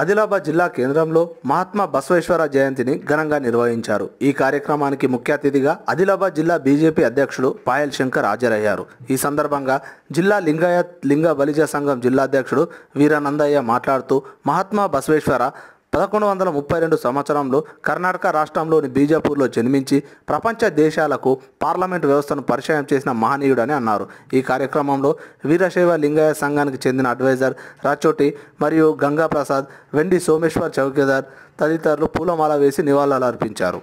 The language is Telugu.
ఆదిలాబాద్ జిల్లా కేంద్రంలో మహాత్మా బసవేశ్వర జయంతిని ఘనంగా నిర్వహించారు. ఈ కార్యక్రమానికి ముఖ్య అతిథిగా ఆదిలాబాద్ జిల్లా బీజేపీ అధ్యక్షుడు పాయల్ శంకర్ హాజరయ్యారు. ఈ సందర్భంగా జిల్లా లింగాయత్ లింగ బలిజ సంఘం జిల్లా అధ్యక్షుడు వీరానందయ్య మాట్లాడుతూ మహాత్మా బసవేశ్వర పదకొండు వందల ముప్పై రెండు సంవత్సరంలో కర్ణాటక రాష్ట్రంలోని బీజాపూర్లో జన్మించి ప్రపంచ దేశాలకు పార్లమెంటు వ్యవస్థను పరిచయం చేసిన మహనీయుడని అన్నారు. ఈ కార్యక్రమంలో వీరశైవ లింగాయ సంఘానికి చెందిన అడ్వైజర్ రాచోటి మరియు గంగా ప్రసాద్ వెండి సోమేశ్వర్ చౌకీదార్ తదితరులు పూలమాల వేసి నివాళులర్పించారు